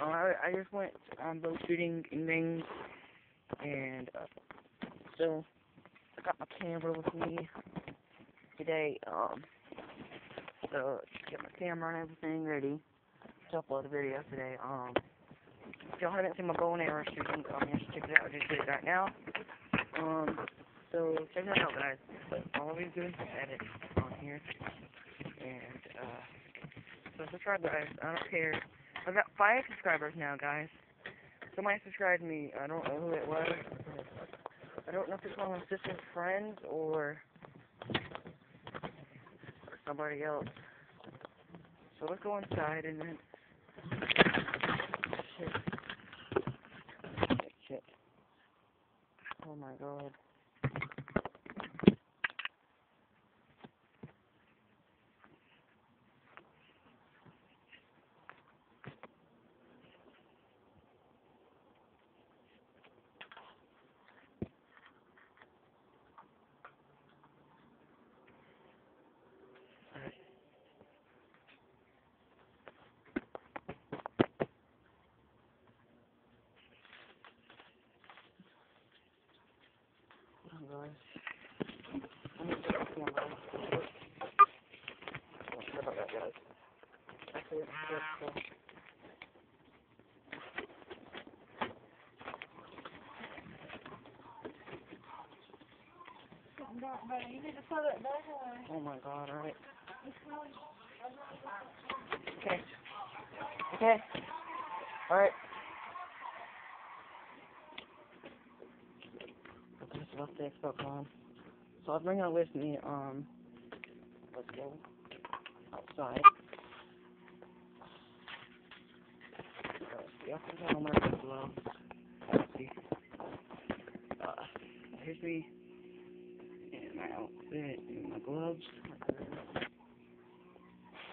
Uh, I, just went um, bow shooting and things, and uh, so I got my camera with me today. Um, so get my camera and everything ready to upload a video today. Um, if y'all haven't seen my bow and arrow shooting, um, you should check it out. I just did it right now. Um, so check that out, guys. But all we're doing is edit on here, and uh, so subscribe, guys. I don't care. I've got five subscribers now, guys. Somebody subscribed me. I don't know who it was. I don't know if it's one of my sister's friends or, somebody else. So let's go inside and then. Shit, shit. Oh my god. Hold on, guys. Let me get the camera. Oh, sorry about that, guys. Oh my god, alright. Okay. Okay. Alright. I just left the Xbox. So I'll bring it with me, um, let's go outside. The office helmet as well. Let's see. Uh, here's me and my outfit and my gloves.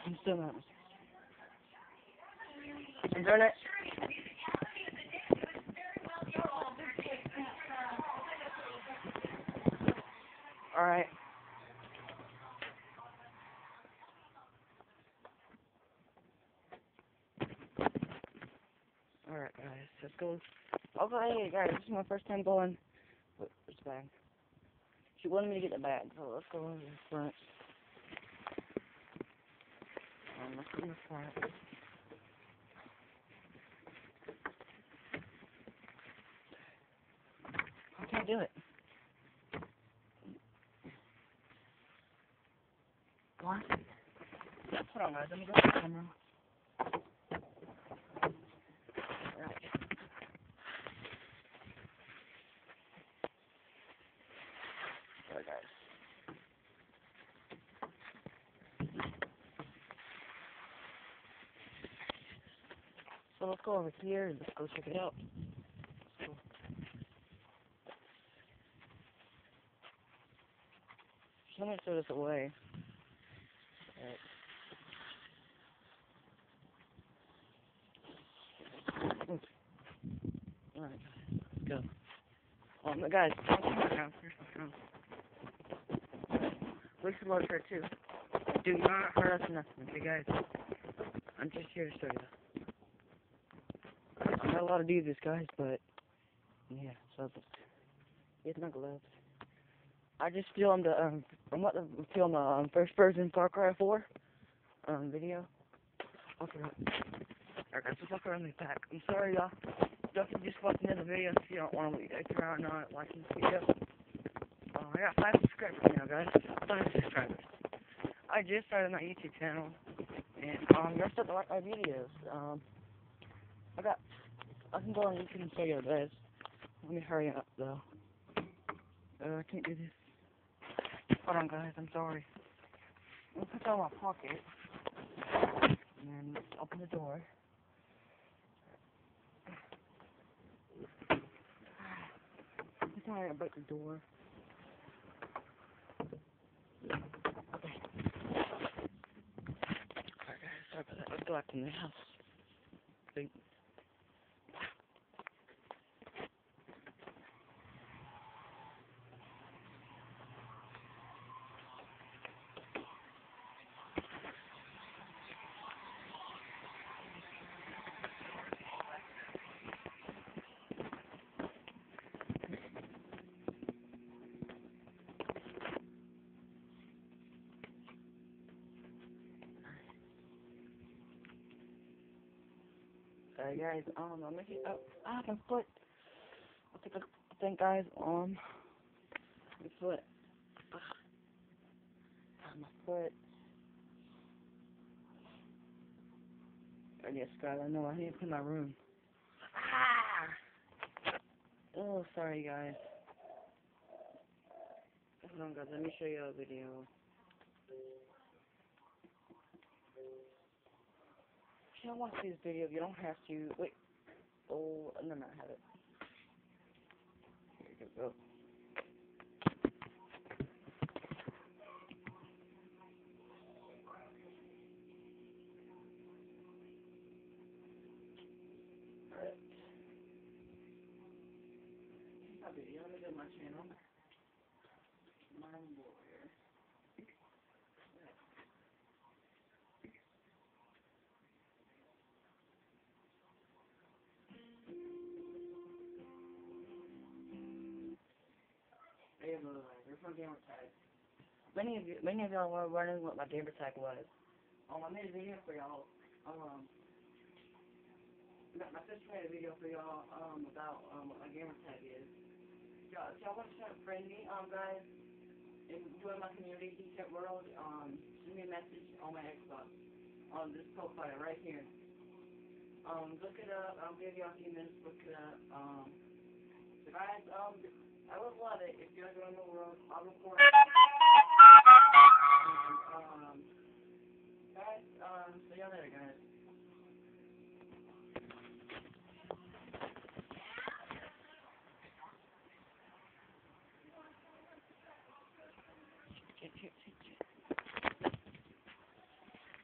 I'm still not. I'm doing it. Alright. Alright, guys, let's go. Okay, guys, this is my first time going. Where's the bag? She wanted me to get the bag, so let's go in the front. Um, let's go in the front. I can't do it. What? Hold on, guys. Let me go to the camera. Alright. Alright, guys. So let's go over here and let's go check it out. Let me throw this away. Alright. Alright, let's go. Um, guys, come my phone. We should load her too. Do not hurt us nothing, okay, guys? I'm just here to show you. Not allowed to do this, guys, but yeah, so it's my gloves. I just filmed a, um, I'm about to film a um, first person Far Cry 4 um, video. Okay. Alright guys, let's walk around the back. I'm sorry y'all. Y'all can just watch another video if you don't want to if you're not watching this video. Uh, I got five subscribers now guys. Five subscribers. I just started my YouTube channel and um y'all start to like my videos. Um I got I can go on YouTube and show you guys. Let me hurry up though. Uh, I can't do this. Hold on guys, I'm sorry. I'm gonna put that in my pocket. And then open the door. I'm sorry about the door. Okay. Alright guys, sorry about that. Let's go back in the house. Think. Sorry guys, um, I'm making, oh, ah, my foot. I think, I think guys, um, my foot. Ah, ah, my foot. Oh, yes, guys, I know, I need to clean my room. Ah! Oh, sorry guys. Hold on guys, let me show you a video. You don't want to see this video, you don't have to. Wait. Oh, no, no, I have it. Here you go. Video, let me go my channel. Mind Warrior. Hey, look, there's my gamer tag. Many of you, many of y'all were wondering what my gamer tag was. Um, I made a video for y'all. Um, my sister made a video for y'all um about um what my gamer tag is. Y'all, if y'all want to friend me, um, guys, and join my community, Decent World, um, send me a message on my Xbox on this profile right here. Um, look it up. I'll give y'all a few minutes. Look it up. Um, guys, um, I would love it if you're going to world. I'll. And, um, guys, um, see y'all later, guys.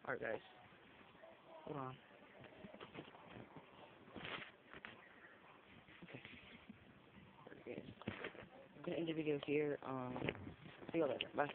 Alright, guys. Hold on. Okay. I'm gonna end the video here. Um, see you later. Bye.